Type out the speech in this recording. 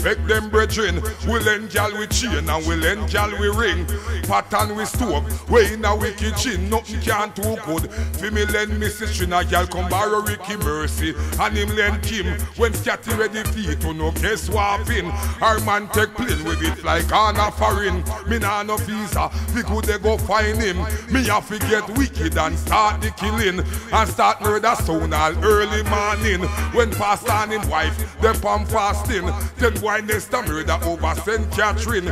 respect them brethren. We'll end gal with chain and we'll end gal with ring. Pattern with stove, we in a wicked chin. Nothing can too good. Me lend Mrs. Trina, gal come borrow Ricky Mercy. And him lend Kim when scatty ready feet to no guess swapping. Our man take plane with it like on a foreign. Me nah no visa, we could they go find him. Me have to get wicked and start the killing. And start murder soon all early morning. When pastor and him wife, them palm fasting. Then next to murder over St. Catherine.